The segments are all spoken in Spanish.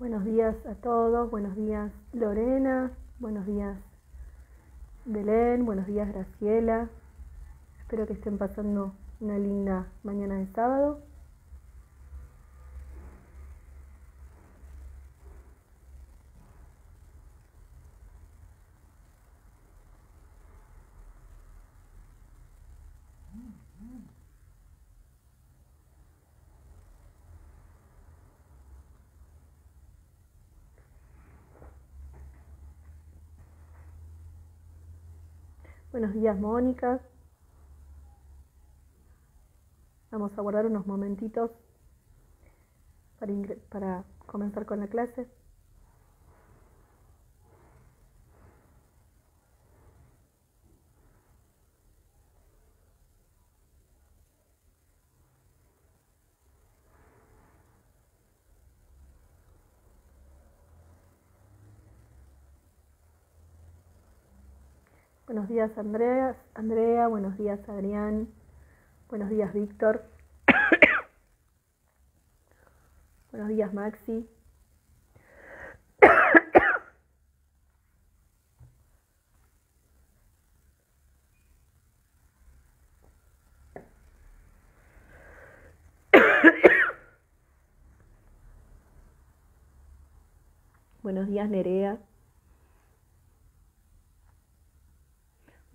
Buenos días a todos, buenos días Lorena, buenos días Belén, buenos días Graciela. Espero que estén pasando una linda mañana de sábado. Buenos días, Mónica. Vamos a guardar unos momentitos para, para comenzar con la clase. Buenos días Andrea, Andrea, buenos días Adrián, buenos días Víctor, buenos días Maxi. Buenos días Nerea.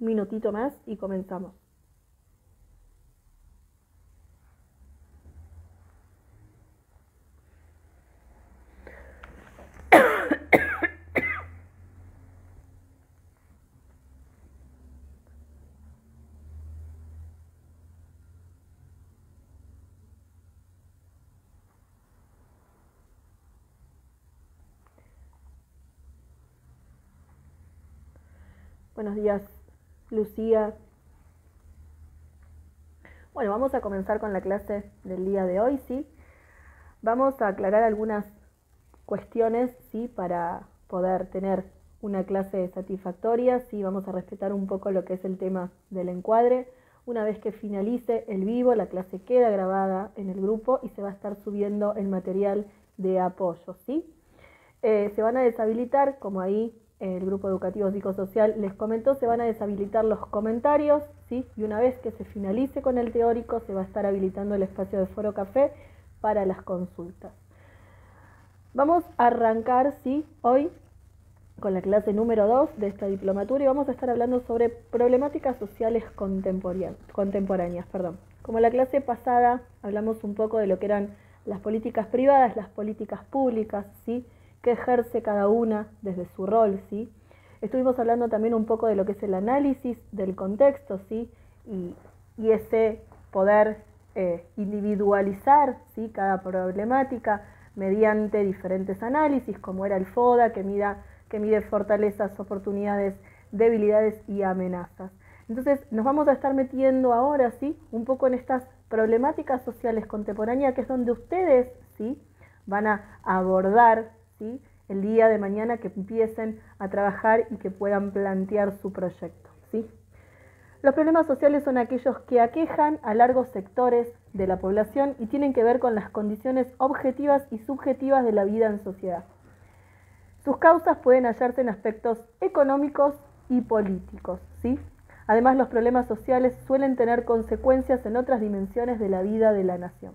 Minutito más y comenzamos. Buenos días, Lucía. Bueno, vamos a comenzar con la clase del día de hoy, ¿sí? Vamos a aclarar algunas cuestiones, ¿sí? Para poder tener una clase satisfactoria, ¿sí? Vamos a respetar un poco lo que es el tema del encuadre. Una vez que finalice el vivo, la clase queda grabada en el grupo y se va a estar subiendo el material de apoyo, ¿sí? Eh, se van a deshabilitar, como ahí el grupo educativo psicosocial les comentó, se van a deshabilitar los comentarios, ¿sí? Y una vez que se finalice con el teórico, se va a estar habilitando el espacio de foro café para las consultas. Vamos a arrancar, ¿sí? Hoy con la clase número 2 de esta diplomatura y vamos a estar hablando sobre problemáticas sociales contemporáneas. Perdón. Como la clase pasada hablamos un poco de lo que eran las políticas privadas, las políticas públicas, ¿sí? Que ejerce cada una desde su rol, ¿sí? Estuvimos hablando también un poco de lo que es el análisis del contexto, ¿sí? Y, ese poder eh, individualizar, ¿sí? Cada problemática mediante diferentes análisis, como era el FODA, que, que mide fortalezas, oportunidades, debilidades y amenazas. Entonces nos vamos a estar metiendo ahora, ¿sí? Un poco en estas problemáticas sociales contemporáneas, que es donde ustedes, ¿sí? Van a abordar el día de mañana que empiecen a trabajar y que puedan plantear su proyecto. ¿sí? Los problemas sociales son aquellos que aquejan a largos sectores de la población y tienen que ver con las condiciones objetivas y subjetivas de la vida en sociedad. Sus causas pueden hallarse en aspectos económicos y políticos. ¿sí? Además, los problemas sociales suelen tener consecuencias en otras dimensiones de la vida de la nación.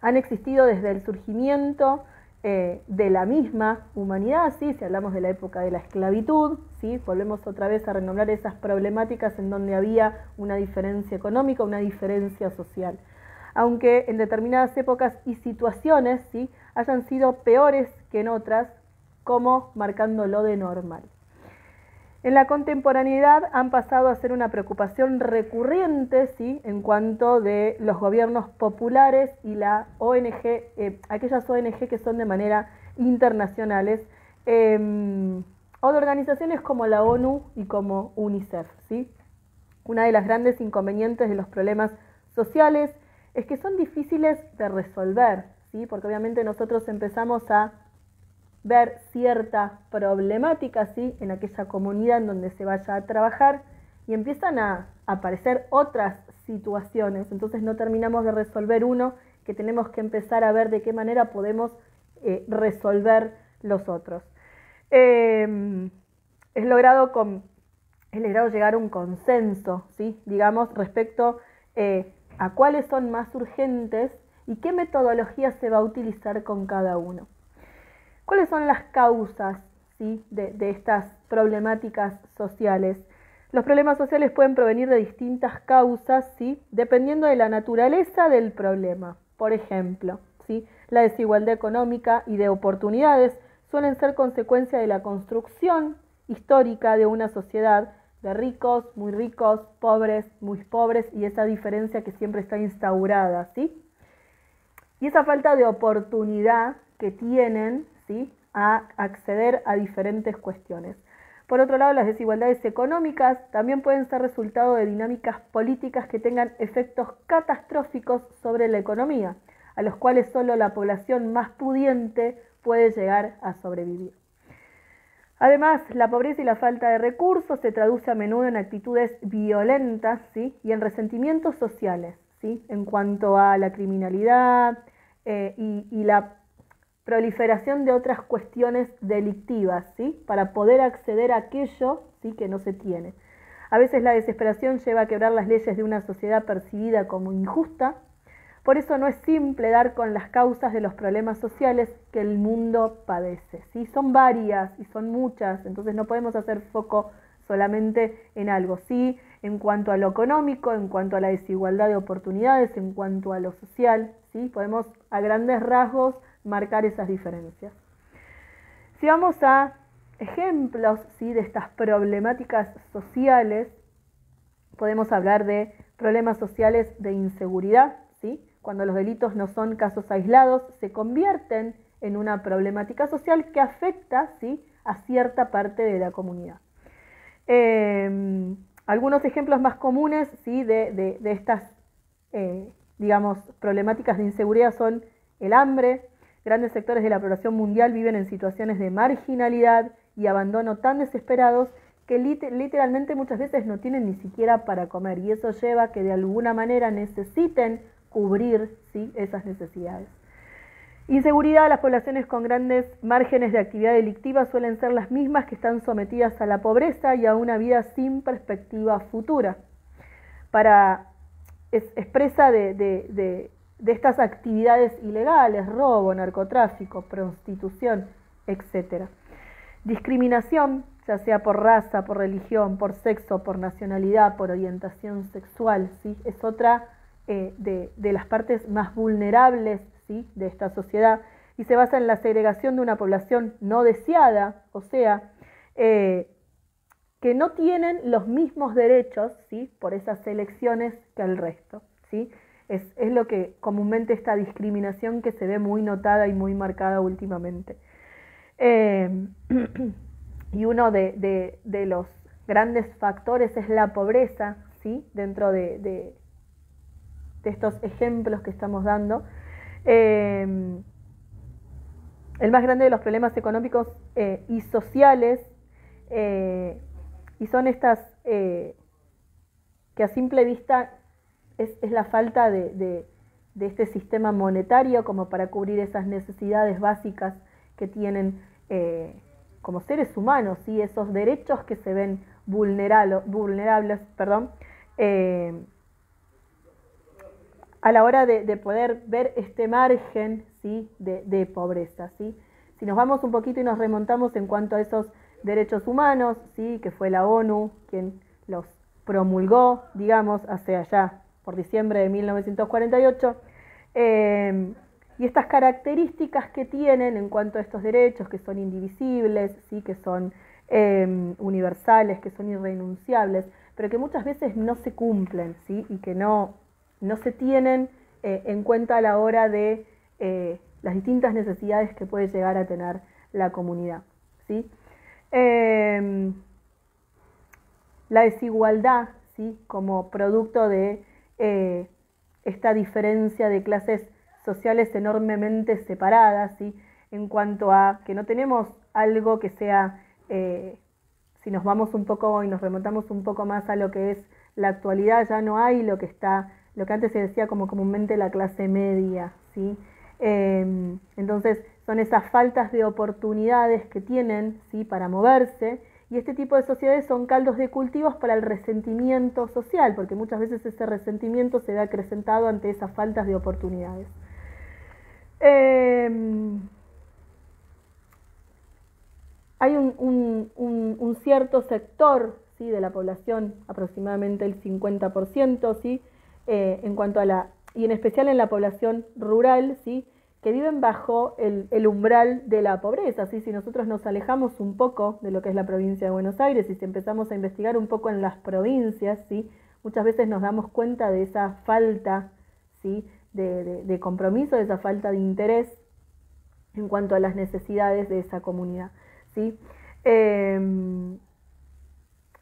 Han existido desde el surgimiento eh, de la misma humanidad, ¿sí? si hablamos de la época de la esclavitud, ¿sí? volvemos otra vez a renombrar esas problemáticas en donde había una diferencia económica, una diferencia social. Aunque en determinadas épocas y situaciones ¿sí? hayan sido peores que en otras, como marcándolo de normal. En la contemporaneidad han pasado a ser una preocupación recurrente ¿sí? en cuanto de los gobiernos populares y la ONG, eh, aquellas ONG que son de manera internacionales, em, o de organizaciones como la ONU y como UNICEF. ¿sí? Una de las grandes inconvenientes de los problemas sociales es que son difíciles de resolver, ¿sí? porque obviamente nosotros empezamos a ver cierta problemática ¿sí? en aquella comunidad en donde se vaya a trabajar y empiezan a aparecer otras situaciones. Entonces no terminamos de resolver uno que tenemos que empezar a ver de qué manera podemos eh, resolver los otros. Em, es, logrado con, logrado llegar a un consenso, ¿sí? digamos, respecto eh, a cuáles son más urgentes y qué metodología se va a utilizar con cada uno. ¿Cuáles son las causas ¿sí? de, estas problemáticas sociales? Los problemas sociales pueden provenir de distintas causas, ¿sí? dependiendo de la naturaleza del problema. Por ejemplo, ¿sí? la desigualdad económica y de oportunidades suelen ser consecuencia de la construcción histórica de una sociedad de ricos, muy ricos, pobres, muy pobres y esa diferencia que siempre está instaurada, ¿sí? Y esa falta de oportunidad que tienen, A acceder a diferentes cuestiones. Por otro lado, las desigualdades económicas también pueden ser resultado de dinámicas políticas que tengan efectos catastróficos sobre la economía, a los cuales solo la población más pudiente puede llegar a sobrevivir. Además, la pobreza y la falta de recursos se traduce a menudo en actitudes violentas ¿sí? y en resentimientos sociales, ¿sí? en cuanto a la criminalidad eh, y, la proliferación de otras cuestiones delictivas, ¿sí? para poder acceder a aquello ¿sí? que no se tiene. A veces la desesperación lleva a quebrar las leyes de una sociedad percibida como injusta por eso no es simple dar con las causas de los problemas sociales que el mundo padece. ¿sí? Son varias y son muchas, entonces no podemos hacer foco solamente en algo. Sí, en cuanto a lo económico, en cuanto a la desigualdad de oportunidades, en cuanto a lo social, ¿sí? podemos a grandes rasgos marcar esas diferencias. Si vamos a ejemplos ¿sí? de estas problemáticas sociales, podemos hablar de problemas sociales de inseguridad, ¿sí? cuando los delitos no son casos aislados, se convierten en una problemática social que afecta ¿sí? a cierta parte de la comunidad. Em, algunos ejemplos más comunes ¿sí? de, estas, eh, digamos, problemáticas de inseguridad son el hambre. Grandes sectores de la población mundial viven en situaciones de marginalidad y abandono tan desesperados que literalmente muchas veces no tienen ni siquiera para comer y eso lleva a que de alguna manera necesiten cubrir ¿sí? esas necesidades. Inseguridad, las poblaciones con grandes márgenes de actividad delictiva suelen ser las mismas que están sometidas a la pobreza y a una vida sin perspectiva futura. Para expresa de, de, estas actividades ilegales, robo, narcotráfico, prostitución, etc. Discriminación, ya sea por raza, por religión, por sexo, por nacionalidad, por orientación sexual, ¿sí? es otra eh, de, las partes más vulnerables ¿sí? de esta sociedad y se basa en la segregación de una población no deseada, o sea, eh, que no tienen los mismos derechos ¿sí? por esas elecciones que el resto. ¿sí? Es, lo que comúnmente esta discriminación que se ve muy notada y muy marcada últimamente. Eh, y uno de, los grandes factores es la pobreza, ¿sí? dentro de, de estos ejemplos que estamos dando. Eh, el más grande de los problemas económicos eh, y sociales, y son estas que a simple vista es, la falta de, este sistema monetario como para cubrir esas necesidades básicas que tienen como seres humanos, y esos derechos que se ven vulnerables, perdón, a la hora de, poder ver este margen ¿sí? de, pobreza. ¿sí? Si nos vamos un poquito y nos remontamos en cuanto a esos derechos humanos, ¿sí? que fue la ONU quien los promulgó, digamos, hace allá por diciembre de 1948, eh, y estas características que tienen en cuanto a estos derechos, que son indivisibles, ¿sí? que son eh, universales, que son irrenunciables, pero que muchas veces no se cumplen ¿sí? y que no, no se tienen eh, en cuenta a la hora de eh, las distintas necesidades que puede llegar a tener la comunidad. ¿sí? Em, la desigualdad, ¿sí? como producto de eh, esta diferencia de clases sociales enormemente separadas, ¿sí? en cuanto a que no tenemos algo que sea, si nos vamos un poco y nos remontamos un poco más a lo que es la actualidad, ya no hay lo que está lo que antes se decía como comúnmente la clase media, ¿sí? Em, entonces son esas faltas de oportunidades que tienen ¿sí? para moverse y este tipo de sociedades son caldos de cultivos para el resentimiento social, porque muchas veces ese resentimiento se ve acrecentado ante esas faltas de oportunidades. Em, hay un, cierto sector ¿sí? de la población, aproximadamente el 50%, ¿sí? Eh, en cuanto a la, y en especial en la población rural, ¿sí? Que viven bajo el, umbral de la pobreza. ¿sí? Si nosotros nos alejamos un poco de lo que es la provincia de Buenos Aires y si empezamos a investigar un poco en las provincias, ¿sí? muchas veces nos damos cuenta de esa falta ¿sí? de, compromiso, de esa falta de interés en cuanto a las necesidades de esa comunidad. ¿sí? Em,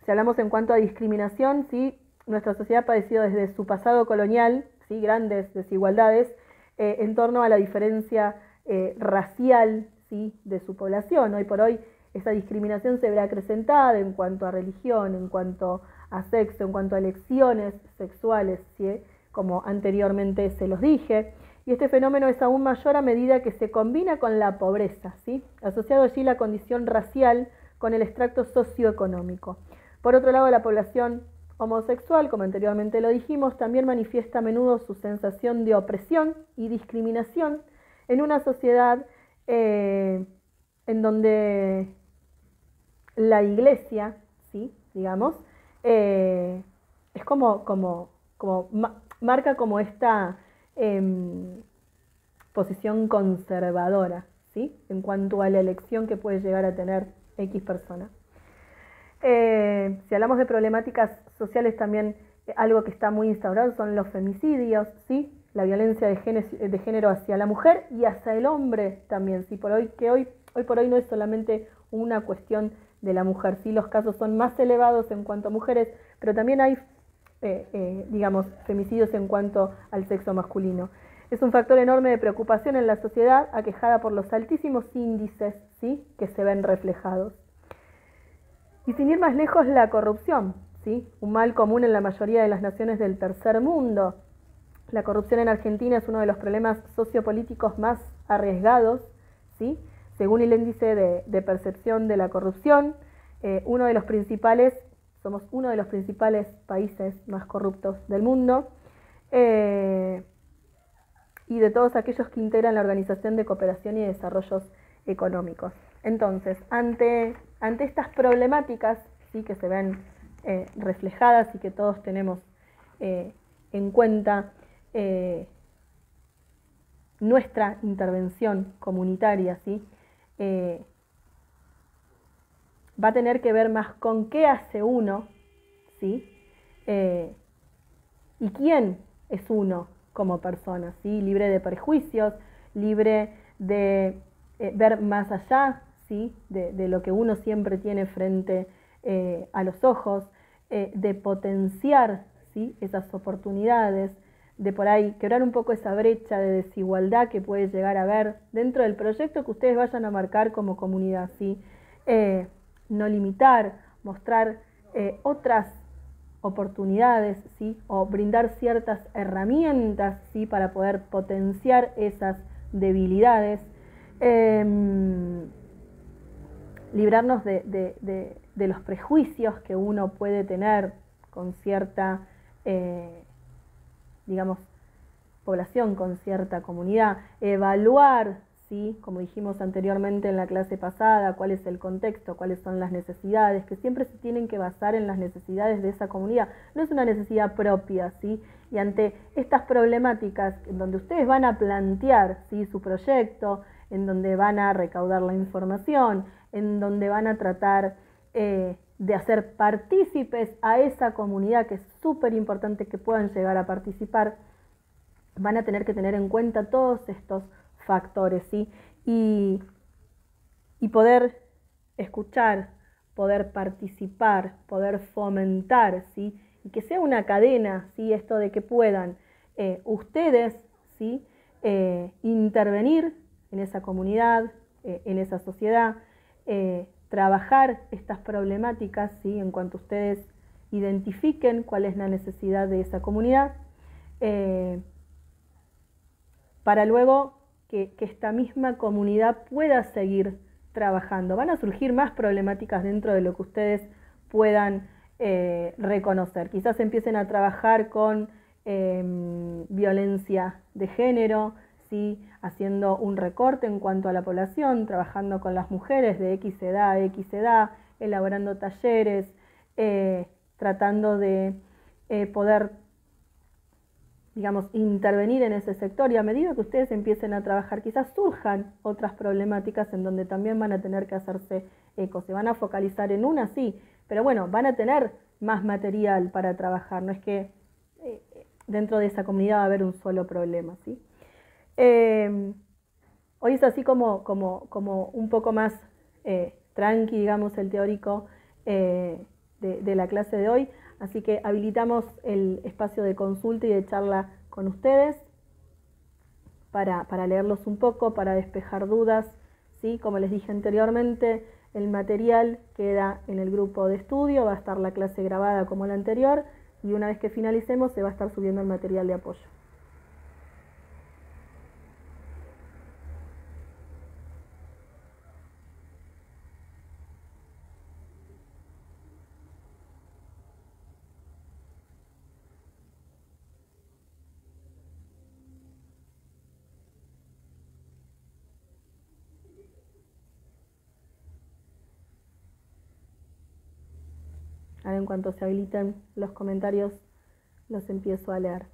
si hablamos en cuanto a discriminación, ¿sí? nuestra sociedad ha padecido desde su pasado colonial ¿sí? grandes desigualdades eh, en torno a la diferencia eh, racial ¿sí? de su población. Hoy por hoy esa discriminación se verá acrecentada en cuanto a religión, en cuanto a sexo, en cuanto a elecciones sexuales, ¿sí? como anteriormente se los dije. Y este fenómeno es aún mayor a medida que se combina con la pobreza, ¿sí? asociado allí la condición racial con el extracto socioeconómico. Por otro lado, la población homosexual, como anteriormente lo dijimos, también manifiesta a menudo su sensación de opresión y discriminación en una sociedad eh, en donde la iglesia, ¿sí? digamos, eh, es como, como, como marca como esta em, posición conservadora, ¿sí? en cuanto a la elección que puede llegar a tener X persona. Eh, si hablamos de problemáticas sociales también, eh, algo que está muy instaurado son los femicidios, ¿sí? la violencia de género, hacia la mujer y hacia el hombre también, ¿sí? por hoy, que hoy, hoy por hoy no es solamente una cuestión de la mujer, sí los casos son más elevados en cuanto a mujeres, pero también hay, eh, digamos, femicidios en cuanto al sexo masculino. Es un factor enorme de preocupación en la sociedad aquejada por los altísimos índices ¿sí? que se ven reflejados. Y sin ir más lejos, la corrupción, ¿sí? un mal común en la mayoría de las naciones del tercer mundo. La corrupción en Argentina es uno de los problemas sociopolíticos más arriesgados, ¿sí? según el índice de, percepción de la corrupción, eh, uno de los principales, somos uno de los principales países más corruptos del mundo, eh, y de todos aquellos que integran la Organización de Cooperación y Desarrollos Económicos. Entonces, ante, ante estas problemáticas ¿sí? que se ven eh, reflejadas y que todos tenemos eh, en cuenta, eh, nuestra intervención comunitaria ¿sí? va a tener que ver más con qué hace uno ¿sí? y quién es uno como persona, ¿sí? libre de prejuicios, libre de ver más allá de, lo que uno siempre tiene frente eh, a los ojos, eh, de potenciar ¿sí? esas oportunidades, de por ahí quebrar un poco esa brecha de desigualdad que puede llegar a haber dentro del proyecto que ustedes vayan a marcar como comunidad, ¿sí? Eh, no limitar, mostrar otras oportunidades, ¿sí? o brindar ciertas herramientas ¿sí? para poder potenciar esas debilidades. Em, librarnos de, los prejuicios que uno puede tener con cierta, eh, digamos, población, con cierta comunidad, evaluar, ¿sí? como dijimos anteriormente en la clase pasada, cuál es el contexto, cuáles son las necesidades, que siempre se tienen que basar en las necesidades de esa comunidad, no es una necesidad propia, ¿sí? y ante estas problemáticas en donde ustedes van a plantear ¿sí? su proyecto, en donde van a recaudar la información, en donde van a tratar eh, de hacer partícipes a esa comunidad, que es súper importante que puedan llegar a participar, van a tener que tener en cuenta todos estos factores, ¿sí? Y, poder escuchar, poder participar, poder fomentar, ¿sí? Y que sea una cadena, ¿sí? Esto de que puedan eh, ustedes, ¿sí? Eh, intervenir en esa comunidad, en esa sociedad, eh, trabajar estas problemáticas ¿sí? en cuanto ustedes identifiquen cuál es la necesidad de esa comunidad, eh, para luego que, esta misma comunidad pueda seguir trabajando. Van a surgir más problemáticas dentro de lo que ustedes puedan eh, reconocer. Quizás empiecen a trabajar con em, violencia de género, ¿sí? haciendo un recorte en cuanto a la población, trabajando con las mujeres de X edad a X edad, elaborando talleres, eh, tratando de eh, poder digamos, intervenir en ese sector y a medida que ustedes empiecen a trabajar, quizás surjan otras problemáticas en donde también van a tener que hacerse eco. Se van a focalizar en una, sí, pero bueno, van a tener más material para trabajar. No es que eh, dentro de esa comunidad va a haber un solo problema, ¿sí? Eh, hoy es así como, un poco más eh, tranqui, digamos, el teórico de la clase de hoy. Así que habilitamos el espacio de consulta y de charla con ustedes para, leerlos un poco, para despejar dudas. ¿sí? Como les dije anteriormente, el material queda en el grupo de estudio, va a estar la clase grabada como la anterior y una vez que finalicemos se va a estar subiendo el material de apoyo. Ahora en cuanto se habiliten los comentarios, los empiezo a leer.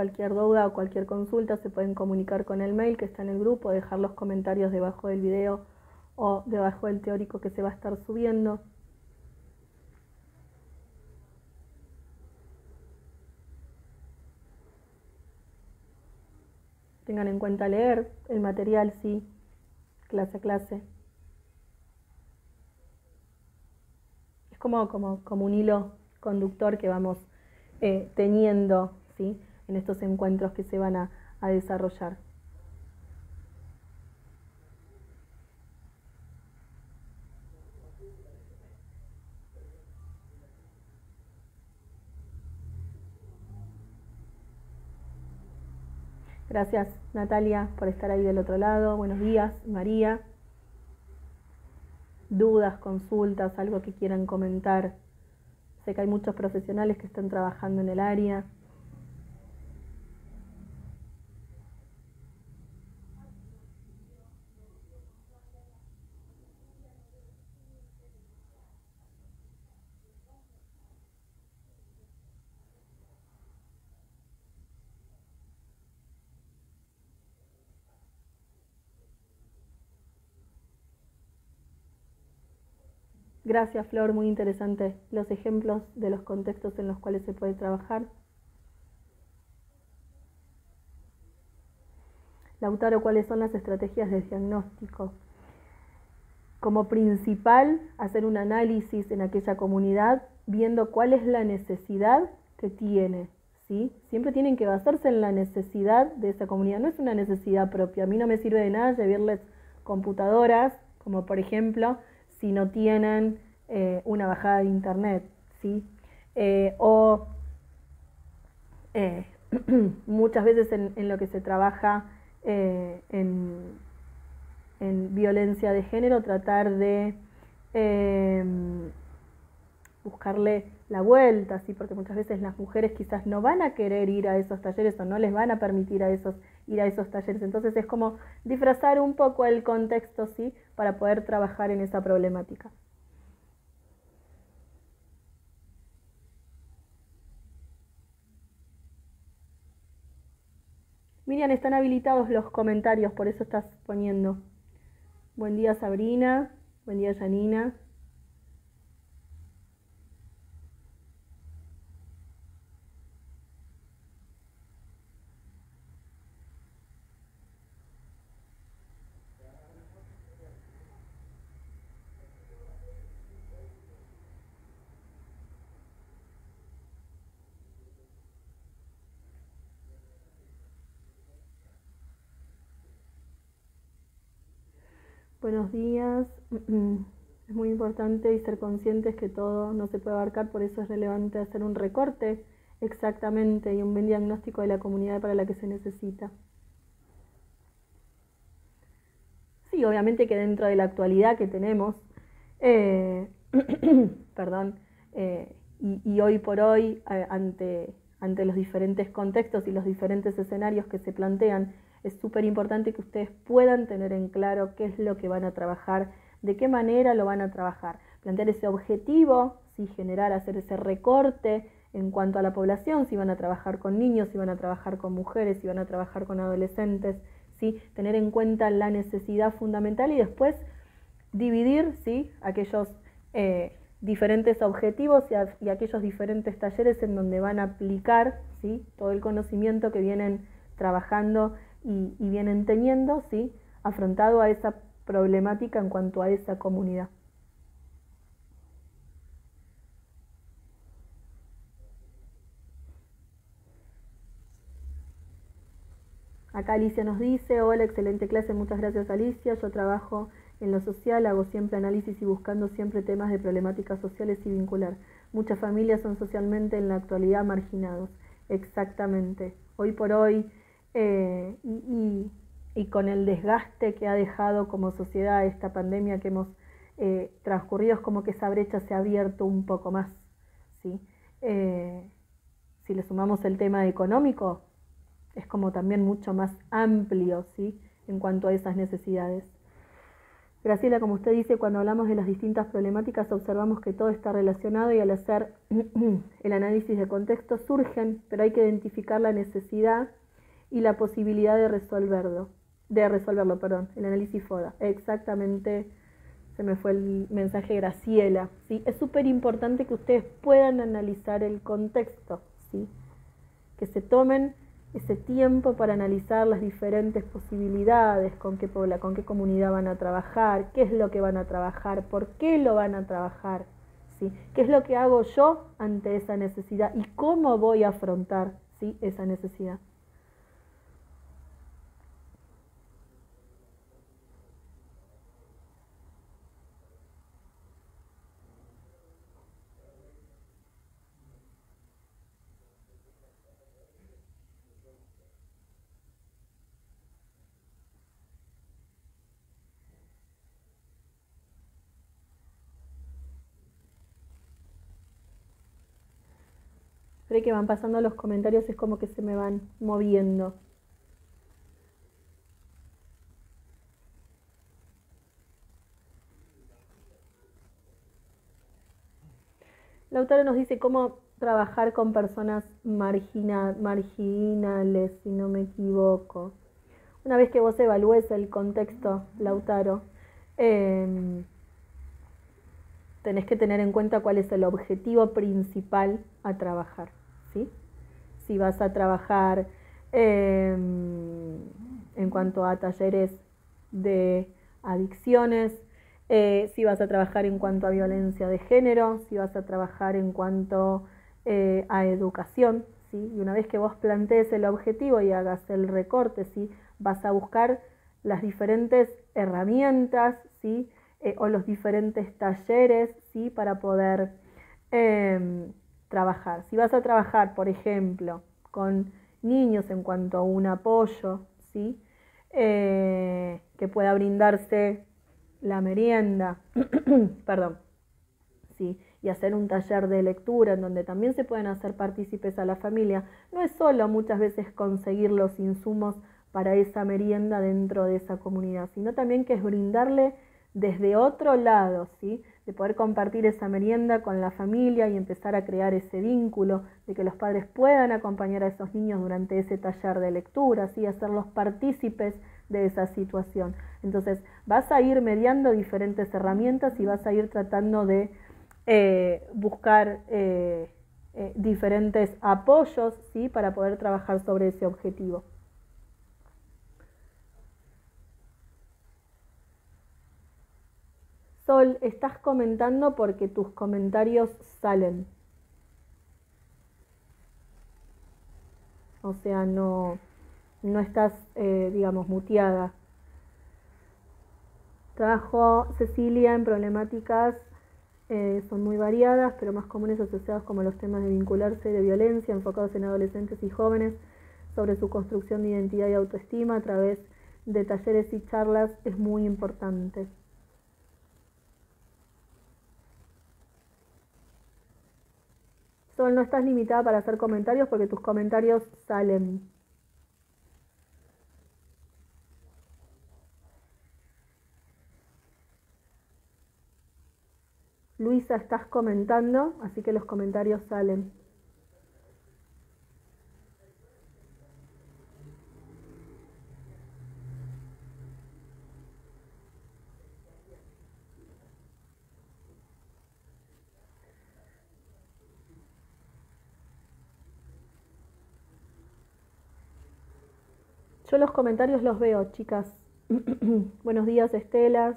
Cualquier duda o cualquier consulta se pueden comunicar con el mail que está en el grupo, dejar los comentarios debajo del video o debajo del teórico que se va a estar subiendo. Tengan en cuenta leer el material, sí, clase a clase. Es como, como, como un hilo conductor que vamos eh, teniendo, ¿sí? En estos encuentros que se van a, desarrollar. Gracias Natalia por estar ahí del otro lado. Buenos días, María. Dudas, consultas, algo que quieran comentar. Sé que hay muchos profesionales que están trabajando en el área. Gracias, Flor, muy interesante los ejemplos de los contextos en los cuales se puede trabajar. Lautaro, ¿cuáles son las estrategias de diagnóstico? Como principal, hacer un análisis en aquella comunidad viendo cuál es la necesidad que tiene. ¿sí? Siempre tienen que basarse en la necesidad de esa comunidad, no es una necesidad propia. A mí no me sirve de nada llevarles computadoras, como por ejemplo, si no tienen eh, una bajada de internet, ¿sí? Eh, o eh, muchas veces en, lo que se trabaja en, en, violencia de género, tratar de em, buscarle la vuelta, ¿sí? porque muchas veces las mujeres quizás no van a querer ir a esos talleres o no les van a permitir a esos, ir a esos talleres. Entonces es como disfrazar un poco el contexto, ¿sí? Para poder trabajar en esa problemática. Miriam, están habilitados los comentarios, por eso estás poniendo. Buen día Sabrina, buen día Janina. Buenos días. Es muy importante y ser conscientes que todo no se puede abarcar, por eso es relevante hacer un recorte exactamente y un buen diagnóstico de la comunidad para la que se necesita. Sí, obviamente que dentro de la actualidad que tenemos, eh, perdón, eh, y, hoy por hoy, ante, ante los diferentes contextos y los diferentes escenarios que se plantean, es súper importante que ustedes puedan tener en claro qué es lo que van a trabajar, de qué manera lo van a trabajar, plantear ese objetivo, si generar, hacer ese recorte en cuanto a la población, si van a trabajar con niños, si van a trabajar con mujeres, si van a trabajar con adolescentes, ¿sí? tener en cuenta la necesidad fundamental y después dividir ¿sí? aquellos eh, diferentes objetivos y, aquellos diferentes talleres en donde van a aplicar ¿sí? todo el conocimiento que vienen trabajando y, y vienen teniendo, ¿sí? afrontado a esa problemática en cuanto a esa comunidad. Acá Alicia nos dice, hola, excelente clase, muchas gracias Alicia, yo trabajo en lo social, hago siempre análisis y buscando siempre temas de problemáticas sociales y vincular. Muchas familias son socialmente en la actualidad marginados, exactamente. Hoy por hoy, eh, y, con el desgaste que ha dejado como sociedad esta pandemia que hemos eh, transcurrido, es como que esa brecha se ha abierto un poco más. ¿sí? Eh, si le sumamos el tema económico, es como también mucho más amplio, ¿sí? En cuanto a esas necesidades. Graciela, como usted dice, cuando hablamos de las distintas problemáticas observamos que todo está relacionado y al hacer el análisis de contexto surgen, pero hay que identificar la necesidad y la posibilidad de resolverlo, de resolverlo, perdón, el análisis FODA. Exactamente, se me fue el mensaje Graciela, ¿sí? Es súper importante que ustedes puedan analizar el contexto, ¿sí? Que se tomen ese tiempo para analizar las diferentes posibilidades, con qué, con qué comunidad van a trabajar, qué es lo que van a trabajar, por qué lo van a trabajar, ¿sí? qué es lo que hago yo ante esa necesidad y cómo voy a afrontar ¿sí? esa necesidad. Creo que van pasando los comentarios, es como que se me van moviendo. Lautaro nos dice cómo trabajar con personas marginales, si no me equivoco. Una vez que vos evalúes el contexto, Lautaro, em, tenés que tener en cuenta cuál es el objetivo principal a trabajar. Si vas a trabajar em, en cuanto a talleres de adicciones, eh, si vas a trabajar en cuanto a violencia de género, si vas a trabajar en cuanto eh, a educación, ¿sí? Y una vez que vos plantees el objetivo y hagas el recorte, ¿sí? Vas a buscar las diferentes herramientas, ¿sí? Eh, o los diferentes talleres, ¿sí? Para poder em, trabajar. Si vas a trabajar, por ejemplo, con niños en cuanto a un apoyo, ¿sí? Eh, que pueda brindarse la merienda, perdón, ¿sí? y hacer un taller de lectura en donde también se pueden hacer partícipes a la familia, no es solo muchas veces conseguir los insumos para esa merienda dentro de esa comunidad, sino también que es brindarle desde otro lado, ¿sí? De poder compartir esa merienda con la familia y empezar a crear ese vínculo, de que los padres puedan acompañar a esos niños durante ese taller de lectura, ¿sí? hacerlos partícipes de esa situación. Entonces vas a ir mediando diferentes herramientas y vas a ir tratando de eh, buscar eh, eh, diferentes apoyos ¿sí? para poder trabajar sobre ese objetivo. Estás comentando porque tus comentarios salen. O sea, no, no estás, eh, digamos, muteada. Trabajo Cecilia en problemáticas, eh, son muy variadas, pero más comunes asociadas como los temas de vincularse de violencia, enfocados en adolescentes y jóvenes, sobre su construcción de identidad y autoestima a través de talleres y charlas, es muy importante. Sol, no estás limitada para hacer comentarios porque tus comentarios salen. Luisa, estás comentando, así que los comentarios salen. Los comentarios los veo, chicas. Buenos días, Estelas.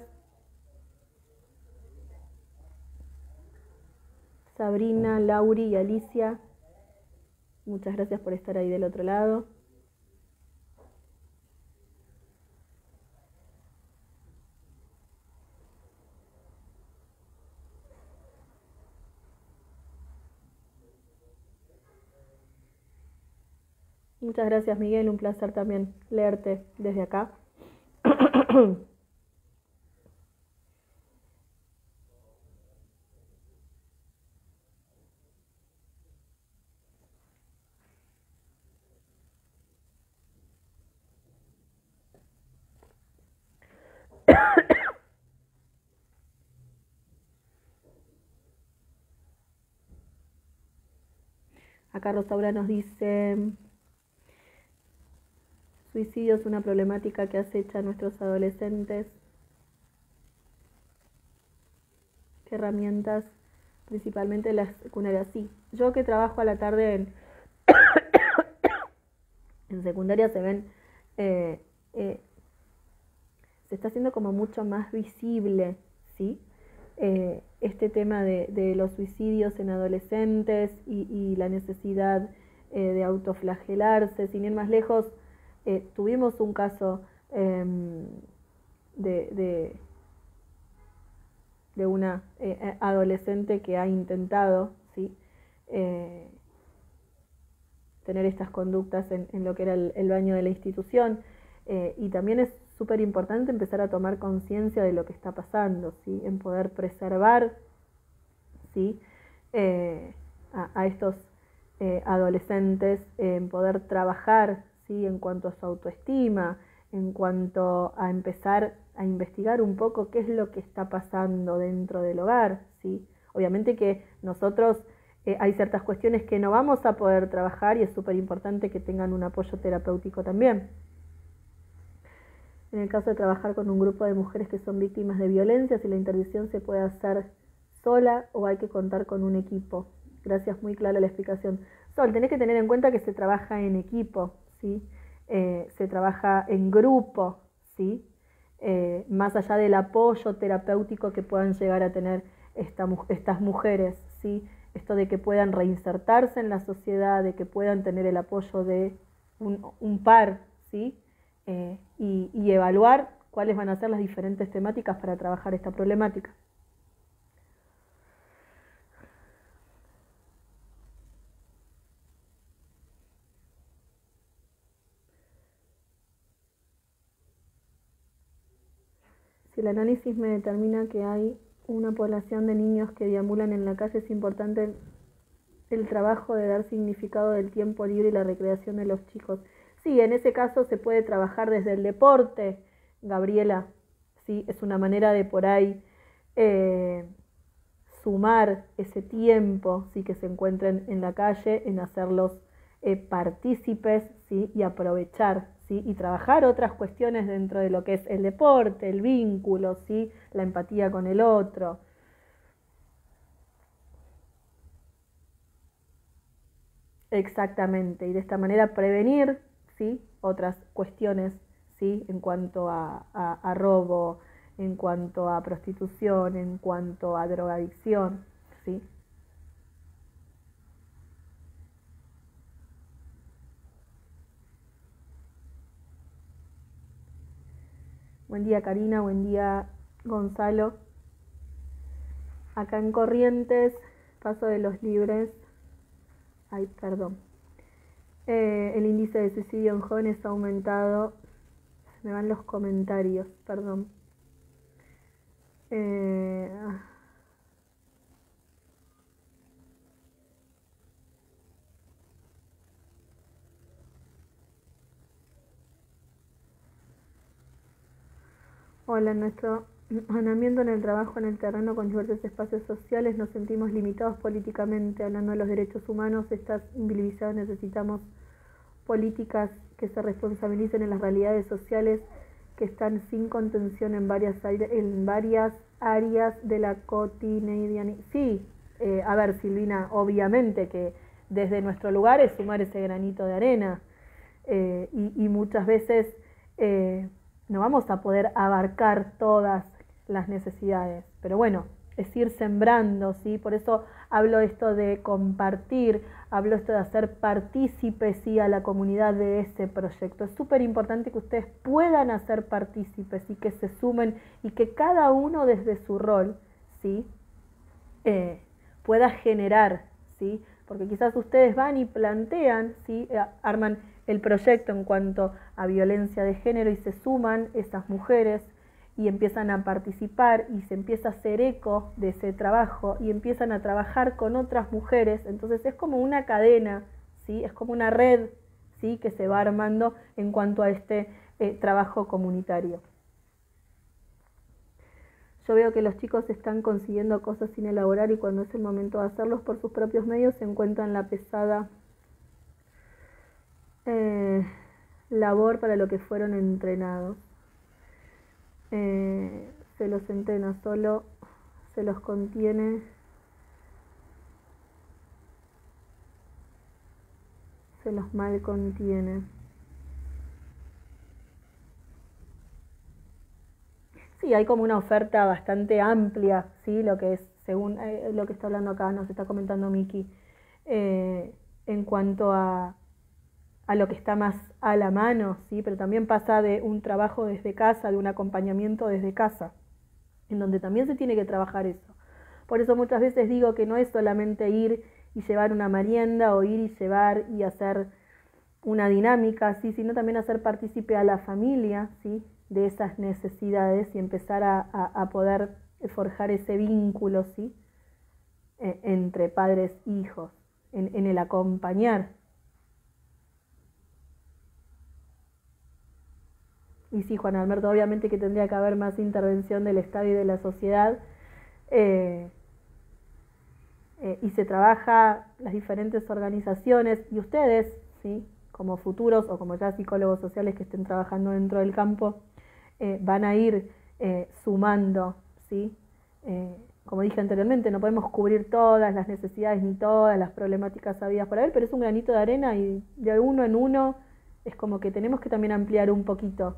Sabrina, Lauri y Alicia. Muchas gracias por estar ahí del otro lado. Muchas gracias Miguel, un placer también leerte desde acá. Acá Rosaura nos dice, suicidio es una problemática que acecha a nuestros adolescentes. ¿Qué herramientas? Principalmente las secundarias. Sí, yo que trabajo a la tarde en, secundaria se ven eh, eh, se está haciendo como mucho más visible, ¿sí? Eh, este tema de, los suicidios en adolescentes y, la necesidad eh, de autoflagelarse. Sin ir más lejos, eh, tuvimos un caso em, de, de, una adolescente que ha intentado ¿sí? tener estas conductas en, lo que era el baño de la institución. y también es súper importante empezar a tomar conciencia de lo que está pasando, ¿sí? en poder preservar ¿sí? Eh, a, estos eh, adolescentes, en poder trabajar ¿sí? en cuanto a su autoestima, en cuanto a empezar a investigar un poco qué es lo que está pasando dentro del hogar. ¿sí? Obviamente que nosotros eh, hay ciertas cuestiones que no vamos a poder trabajar y es súper importante que tengan un apoyo terapéutico también. En el caso de trabajar con un grupo de mujeres que son víctimas de violencia, si la intervención se puede hacer sola o hay que contar con un equipo. Gracias, muy clara la explicación. Sol, tenés que tener en cuenta que se trabaja en equipo, Eh, se trabaja en grupo, ¿sí? Eh, más allá del apoyo terapéutico que puedan llegar a tener estas mujeres, ¿sí? Esto de que puedan reinsertarse en la sociedad, de que puedan tener el apoyo de un, un par, ¿sí? Eh, y, evaluar cuáles van a ser las diferentes temáticas para trabajar esta problemática. Si el análisis me determina que hay una población de niños que deambulan en la calle, es importante el trabajo de dar significado del tiempo libre y la recreación de los chicos. Sí, en ese caso se puede trabajar desde el deporte, Gabriela, sí, es una manera de por ahí eh, sumar ese tiempo sí, que se encuentren en la calle, en hacerlos eh, partícipes ¿sí? y aprovechar y trabajar otras cuestiones dentro de lo que es el deporte, el vínculo, ¿sí? la empatía con el otro. Exactamente, y de esta manera prevenir ¿sí? otras cuestiones ¿sí? en cuanto a, robo, en cuanto a prostitución, en cuanto a drogadicción. ¿sí? Buen día Karina, buen día Gonzalo. Acá en Corrientes, Paso de los Libres. Ay, perdón. Eh, el índice de suicidio en jóvenes ha aumentado. Me van los comentarios, perdón. Eh, Hola, nuestro Manamiento en el trabajo en el terreno con diversos espacios sociales nos sentimos limitados políticamente. Hablando de los derechos humanos, estas invisibilizados necesitamos políticas que se responsabilicen en las realidades sociales que están sin contención en varias, en varias áreas de la cotidianidad. Sí, eh, a ver, Silvina, obviamente que desde nuestro lugar es sumar ese granito de arena eh, y, muchas veces eh, no vamos a poder abarcar todas las necesidades. Pero bueno, es ir sembrando, ¿sí? Por eso hablo esto de compartir, hablo esto de hacer partícipes, ¿sí? A la comunidad de ese proyecto. Es súper importante que ustedes puedan hacer partícipes y que se sumen y que cada uno desde su rol, ¿sí? Eh, pueda generar, ¿sí? Porque quizás ustedes van y plantean, ¿sí? Eh, arman el proyecto en cuanto a violencia de género y se suman esas mujeres, y empiezan a participar y se empieza a hacer eco de ese trabajo y empiezan a trabajar con otras mujeres. Entonces es como una cadena, ¿sí? es como una red ¿sí? que se va armando en cuanto a este eh, trabajo comunitario. Yo veo que los chicos están consiguiendo cosas sin elaborar y cuando es el momento de hacerlos por sus propios medios se encuentran la pesada eh, labor para lo que fueron entrenados. Eh, se los entrena, solo se los contiene. Se los mal contiene. Sí, hay como una oferta bastante amplia, ¿sí? Lo que es, según eh, lo que está hablando acá, nos está comentando Miki, en cuanto a, a lo que está más a la mano, ¿sí? pero también pasa de un trabajo desde casa, de un acompañamiento desde casa, en donde también se tiene que trabajar eso. Por eso muchas veces digo que no es solamente ir y llevar una merienda o ir y llevar y hacer una dinámica, sino también hacer partícipe a la familia ¿sí? de esas necesidades y empezar a, poder forjar ese vínculo ¿sí? E, entre padres e hijos, en, en el acompañar Y sí, Juan Alberto, obviamente que tendría que haber más intervención del Estado y de la sociedad. Eh, eh, y se trabaja las diferentes organizaciones y ustedes, ¿sí? como futuros o como ya psicólogos sociales que estén trabajando dentro del campo, eh, van a ir sumando, ¿sí? como dije anteriormente, no podemos cubrir todas las necesidades ni todas las problemáticas habidas por él, pero es un granito de arena y de uno en uno es como que tenemos que también ampliar un poquito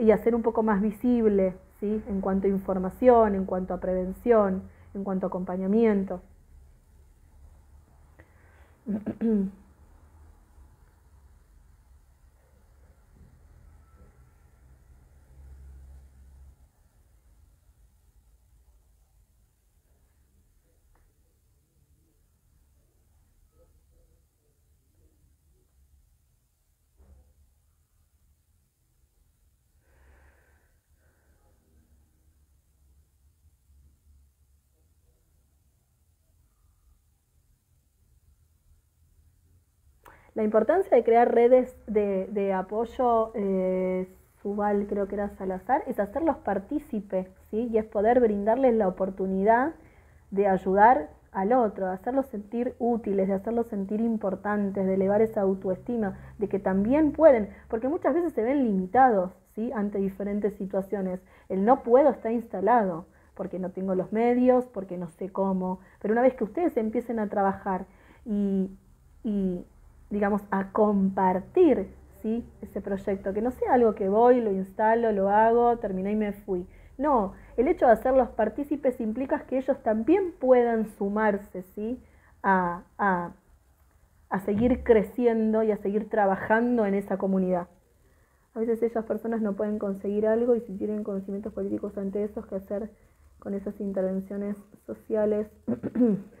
y hacer un poco más visible, ¿sí? En cuanto a información, en cuanto a prevención, en cuanto a acompañamiento. La importancia de crear redes de, apoyo, eh, Subal creo que era Salazar, es hacerlos partícipes, ¿sí? Y es poder brindarles la oportunidad de ayudar al otro, de hacerlos sentir útiles, de hacerlos sentir importantes, de elevar esa autoestima, de que también pueden, porque muchas veces se ven limitados, ¿sí? Ante diferentes situaciones. El no puedo está instalado, porque no tengo los medios, porque no sé cómo, pero una vez que ustedes empiecen a trabajar y, y digamos, a compartir ¿sí? ese proyecto, que no sea algo que voy, lo instalo, lo hago, terminé y me fui. No, el hecho de hacerlos partícipes implica que ellos también puedan sumarse ¿sí? a, a seguir creciendo y a seguir trabajando en esa comunidad. A veces esas personas no pueden conseguir algo y si tienen conocimientos políticos ante eso, ¿qué hacer con esas intervenciones sociales?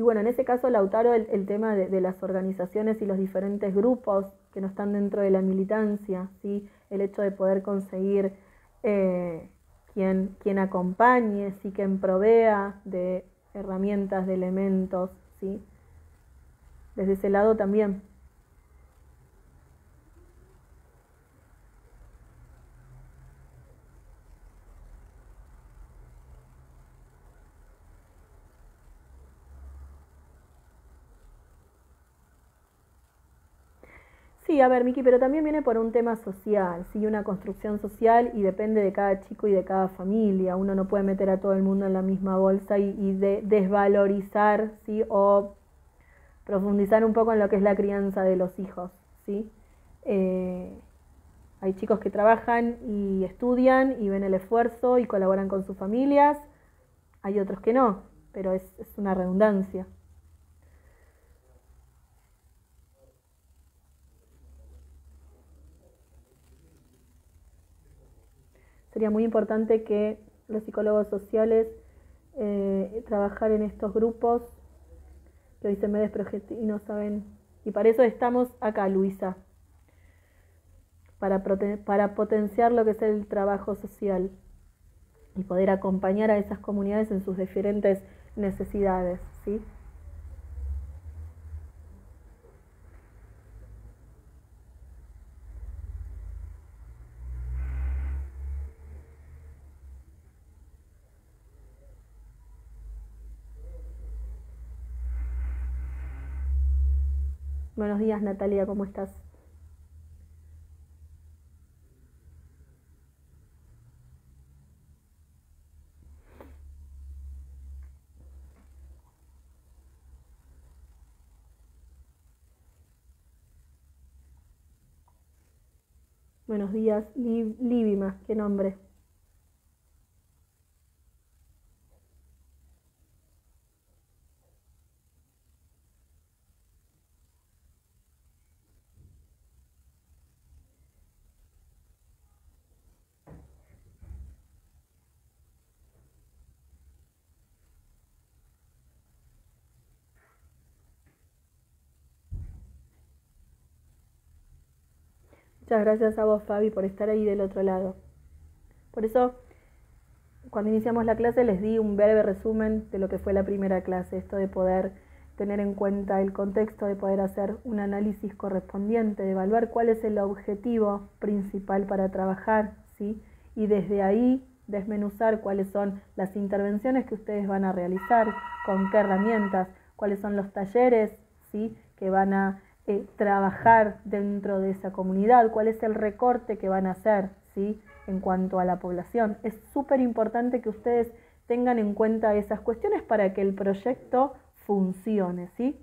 Y bueno, en ese caso, Lautaro, el, tema de, las organizaciones y los diferentes grupos que no están dentro de la militancia, ¿sí? el hecho de poder conseguir eh, quien, acompañe, ¿sí? quien provea de herramientas, de elementos, ¿sí? desde ese lado también. Sí, a ver, Miki, pero también viene por un tema social, sí, una construcción social y depende de cada chico y de cada familia. Uno no puede meter a todo el mundo en la misma bolsa y, desvalorizar, sí, o profundizar un poco en lo que es la crianza de los hijos, sí. Eh, hay chicos que trabajan y estudian y ven el esfuerzo y colaboran con sus familias. Hay otros que no, pero es una redundancia. Sería muy importante que los psicólogos sociales eh, trabajar en estos grupos que hoy se me y no saben. Y para eso estamos acá, Luisa, para, para potenciar lo que es el trabajo social y poder acompañar a esas comunidades en sus diferentes necesidades, ¿sí? Buenos días Natalia, ¿cómo estás? Buenos días, Líbima, ¿qué nombre? Muchas gracias a vos, Fabi, por estar ahí del otro lado. Por eso, cuando iniciamos la clase les di un breve resumen de lo que fue la primera clase, esto de poder tener en cuenta el contexto, de poder hacer un análisis correspondiente, de evaluar cuál es el objetivo principal para trabajar, ¿sí? Y desde ahí desmenuzar cuáles son las intervenciones que ustedes van a realizar, con qué herramientas, cuáles son los talleres, ¿sí? Que van a eh, trabajar dentro de esa comunidad, cuál es el recorte que van a hacer ¿sí? en cuanto a la población. Es súper importante que ustedes tengan en cuenta esas cuestiones para que el proyecto funcione. ¿sí?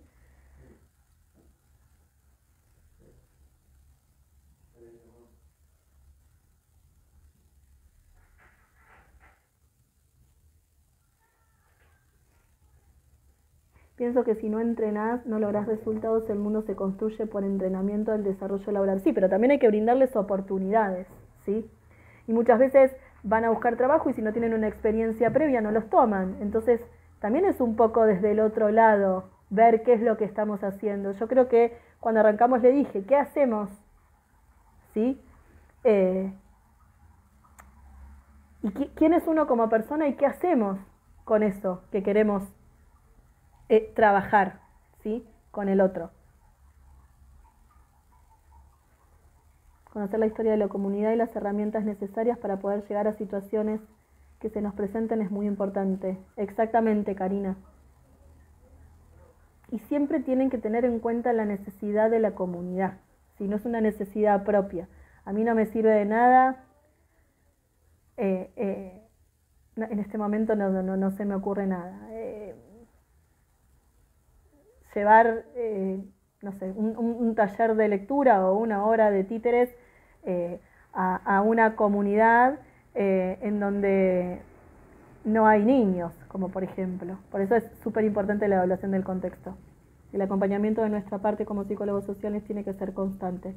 Pienso que si no entrenás, no lográs resultados, el mundo se construye por entrenamiento del desarrollo laboral. Sí, pero también hay que brindarles oportunidades, ¿sí? Y muchas veces van a buscar trabajo y si no tienen una experiencia previa no los toman. Entonces, también es un poco desde el otro lado ver qué es lo que estamos haciendo. Yo creo que cuando arrancamos le dije, ¿qué hacemos? ¿Sí? Eh, ¿Y quién es uno como persona y qué hacemos con eso que queremos eh, trabajar ¿sí? con el otro. Conocer la historia de la comunidad y las herramientas necesarias para poder llegar a situaciones que se nos presenten es muy importante. Exactamente, Karina. Y siempre tienen que tener en cuenta la necesidad de la comunidad, si no es una necesidad propia. A mí no me sirve de nada, eh, eh, en este momento no, no, no, se me ocurre nada llevar, eh, no sé, un, taller de lectura o una hora de títeres eh, a, una comunidad eh, en donde no hay niños, como por ejemplo. Por eso es súper importante la evaluación del contexto. El acompañamiento de nuestra parte como psicólogos sociales tiene que ser constante.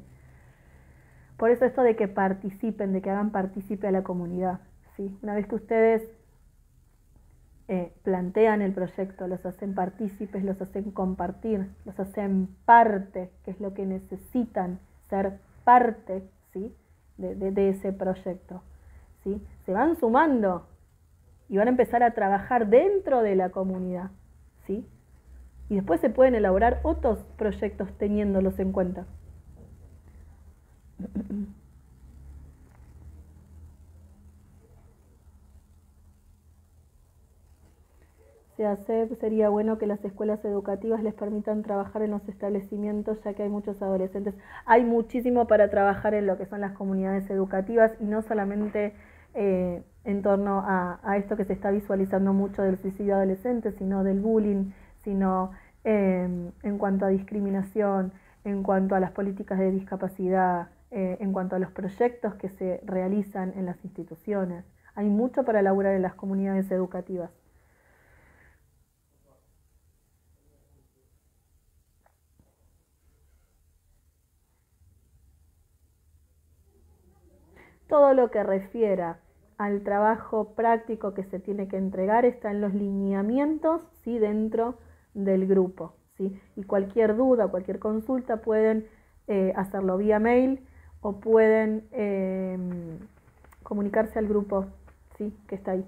Por eso esto de que participen, de que hagan partícipe a la comunidad. ¿sí? Una vez que ustedes eh, plantean el proyecto, los hacen partícipes, los hacen compartir, los hacen parte, que es lo que necesitan, ser parte ¿sí? de, de ese proyecto. ¿sí? Se van sumando y van a empezar a trabajar dentro de la comunidad. ¿sí? Y después se pueden elaborar otros proyectos teniéndolos en cuenta. Se hace, sería bueno que las escuelas educativas les permitan trabajar en los establecimientos, ya que hay muchos adolescentes. Hay muchísimo para trabajar en lo que son las comunidades educativas y no solamente eh, en torno a, esto que se está visualizando mucho del suicidio adolescente, sino del bullying, sino em, en cuanto a discriminación, en cuanto a las políticas de discapacidad, eh, en cuanto a los proyectos que se realizan en las instituciones. Hay mucho para elaborar en las comunidades educativas. Todo lo que refiera al trabajo práctico que se tiene que entregar está en los lineamientos ¿sí? dentro del grupo. ¿sí? Y cualquier duda, cualquier consulta pueden eh, hacerlo vía mail o pueden em, comunicarse al grupo ¿sí? que está ahí.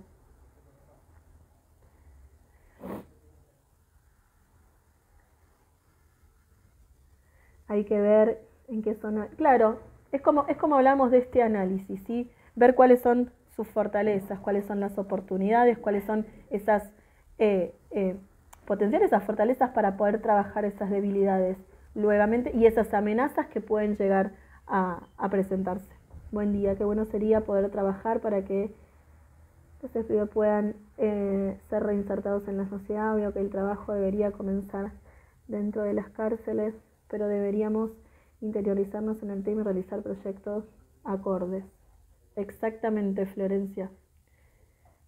Hay que ver en qué zona. Claro, es como, es como hablamos de este análisis, ¿sí? Ver cuáles son sus fortalezas, cuáles son las oportunidades, cuáles son esas eh, eh, esas fortalezas para poder trabajar esas debilidades luegamente y esas amenazas que pueden llegar a, presentarse. Buen día, qué bueno sería poder trabajar para que estos estudios puedan eh, ser reinsertados en la sociedad. Veo que el trabajo debería comenzar dentro de las cárceles, pero deberíamos interiorizarnos en el tema y realizar proyectos acordes. Exactamente, Florencia.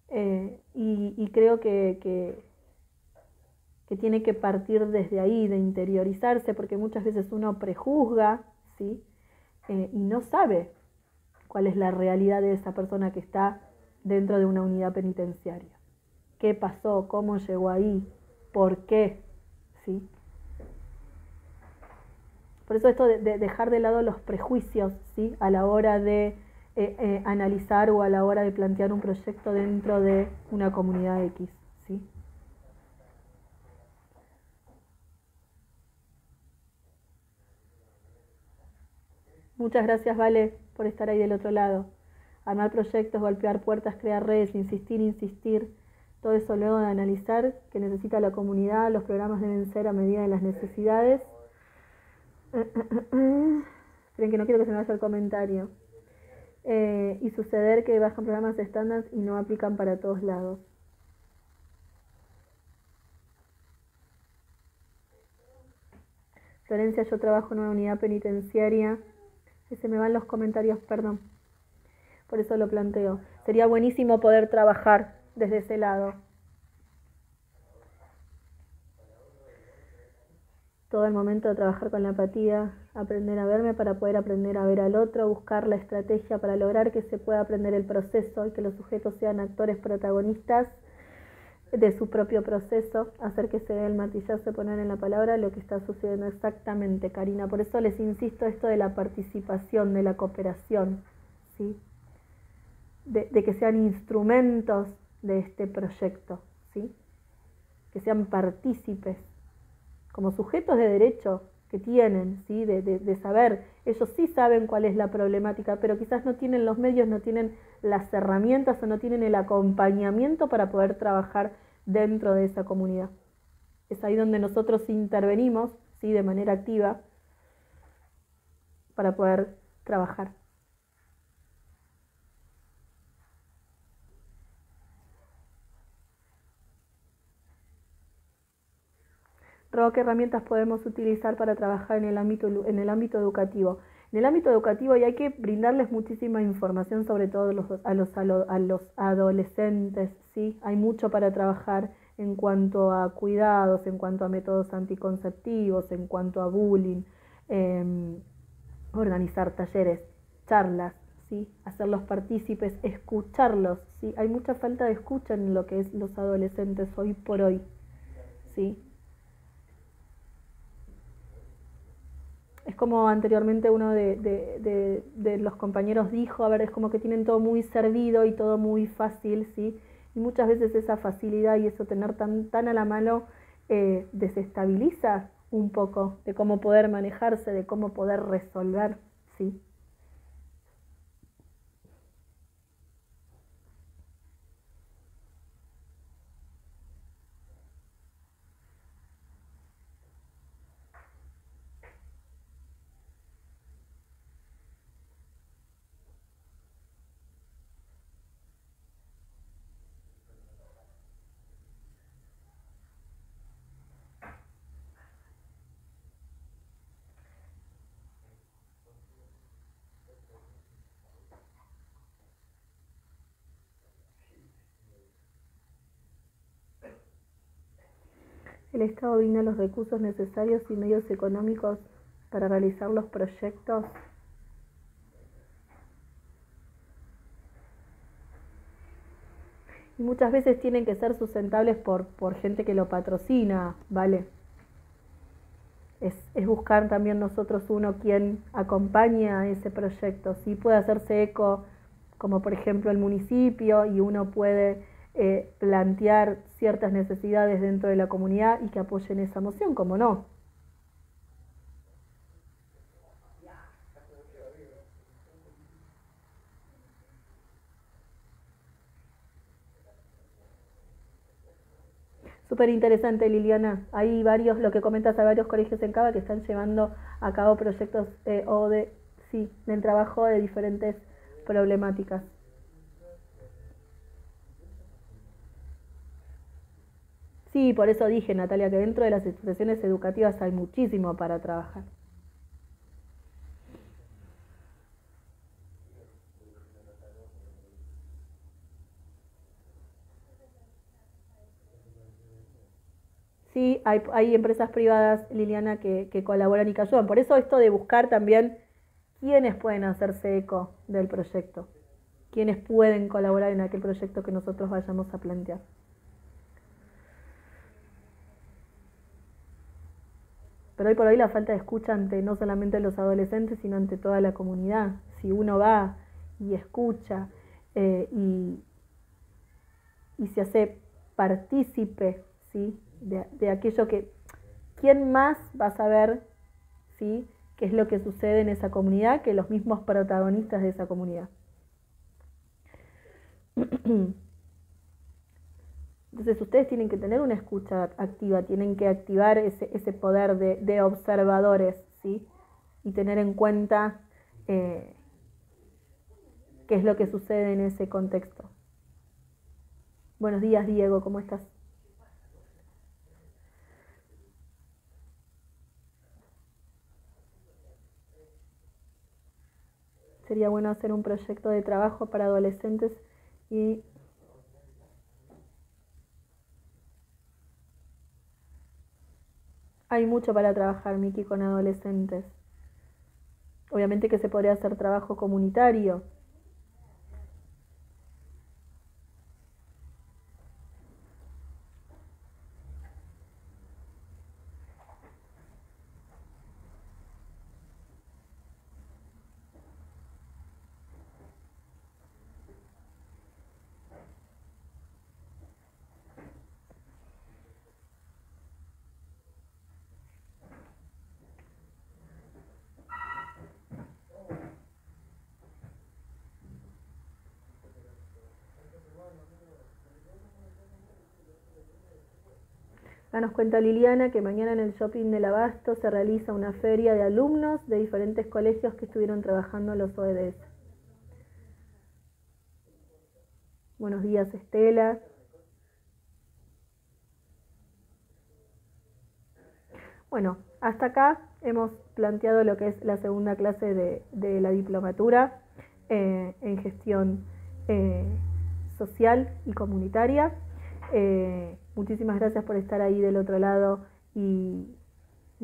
Eh, y, creo que, que, tiene que partir desde ahí, de interiorizarse, porque muchas veces uno prejuzga, ¿sí? Eh, y no sabe cuál es la realidad de esa persona que está dentro de una unidad penitenciaria. ¿Qué pasó? ¿Cómo llegó ahí? ¿Por qué? ¿Sí? Por eso esto de, dejar de lado los prejuicios ¿sí? a la hora de eh, eh, analizar o a la hora de plantear un proyecto dentro de una comunidad X. ¿sí? Muchas gracias, Vale, por estar ahí del otro lado. Armar proyectos, golpear puertas, crear redes, insistir, insistir. Todo eso luego de analizar que necesita la comunidad, los programas deben ser a medida de las necesidades Creen que no quiero que se me vaya el comentario. Eh, y suceder que bajan programas estándar y no aplican para todos lados. Florencia, yo trabajo en una unidad penitenciaria. Se me van los comentarios, perdón. Por eso lo planteo. Sería buenísimo poder trabajar desde ese lado. Todo el momento de trabajar con la apatía, aprender a verme para poder aprender a ver al otro, buscar la estrategia para lograr que se pueda aprender el proceso y que los sujetos sean actores protagonistas de su propio proceso, hacer que se dé el matillazo, poner en la palabra lo que está sucediendo exactamente, Karina. Por eso les insisto esto de la participación, de la cooperación, ¿sí? de, de que sean instrumentos de este proyecto, ¿sí? que sean partícipes como sujetos de derecho que tienen, ¿sí? De, de, saber, ellos sí saben cuál es la problemática, pero quizás no tienen los medios, no tienen las herramientas o no tienen el acompañamiento para poder trabajar dentro de esa comunidad. Es ahí donde nosotros intervenimos, ¿sí? De manera activa para poder trabajar. ¿Qué herramientas podemos utilizar para trabajar en el ámbito, en el ámbito educativo? En el ámbito educativo y hay que brindarles muchísima información, sobre todo a los, adolescentes, ¿sí? Hay mucho para trabajar en cuanto a cuidados, en cuanto a métodos anticonceptivos, en cuanto a bullying, em, organizar talleres, charlas, ¿sí? hacerlos partícipes, escucharlos. ¿sí? Hay mucha falta de escucha en lo que es los adolescentes hoy por hoy. ¿sí? Es como anteriormente uno de, de, los compañeros dijo, a ver, es como que tienen todo muy servido y todo muy fácil, ¿sí? Y muchas veces esa facilidad y eso tener tan, tan a la mano eh, desestabiliza un poco de cómo poder manejarse, de cómo poder resolver, ¿sí? El Estado brinda los recursos necesarios y medios económicos para realizar los proyectos. Y muchas veces tienen que ser sustentables por, por gente que lo patrocina, ¿vale? Es, es, buscar también nosotros uno quien acompaña ese proyecto. Si puede hacerse eco, como por ejemplo el municipio, y uno puede eh, plantear ciertas necesidades dentro de la comunidad y que apoyen esa moción, como no. Súper interesante, Liliana. Hay varios, lo que comentas, hay varios colegios en Cava que están llevando a cabo proyectos eh, o de, sí, del trabajo de diferentes problemáticas. Sí, por eso dije, Natalia, que dentro de las instituciones educativas hay muchísimo para trabajar. Sí, hay, empresas privadas, Liliana, que, que, colaboran y que ayudan. Por eso esto de buscar también quiénes pueden hacerse eco del proyecto, quiénes pueden colaborar en aquel proyecto que nosotros vayamos a plantear. Pero hoy por hoy la falta de escucha ante no solamente los adolescentes, sino ante toda la comunidad. Si uno va y escucha eh, y, y, se hace partícipe ¿sí? de, de, aquello que... ¿Quién más va a saber ¿sí? qué es lo que sucede en esa comunidad que los mismos protagonistas de esa comunidad? Entonces ustedes tienen que tener una escucha activa, tienen que activar ese, ese poder de, de, observadores, ¿sí? Y tener en cuenta eh, qué es lo que sucede en ese contexto. Buenos días, Diego, ¿cómo estás? Sería bueno hacer un proyecto de trabajo para adolescentes y Hay mucho para trabajar, Miki, con adolescentes. Obviamente que se podría hacer trabajo comunitario, nos cuenta Liliana que mañana en el shopping del Abasto se realiza una feria de alumnos de diferentes colegios que estuvieron trabajando los OEDs. Buenos días, Estela. Bueno, hasta acá hemos planteado lo que es la segunda clase de, la diplomatura eh, en gestión eh, social y comunitaria. Eh, muchísimas gracias por estar ahí del otro lado y,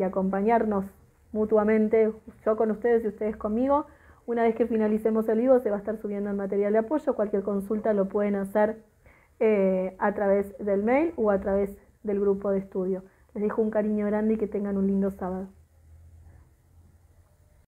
acompañarnos mutuamente, yo con ustedes y ustedes conmigo. Una vez que finalicemos el vivo se va a estar subiendo el material de apoyo. Cualquier consulta lo pueden hacer eh, a través del mail o a través del grupo de estudio. Les dejo un cariño grande y que tengan un lindo sábado.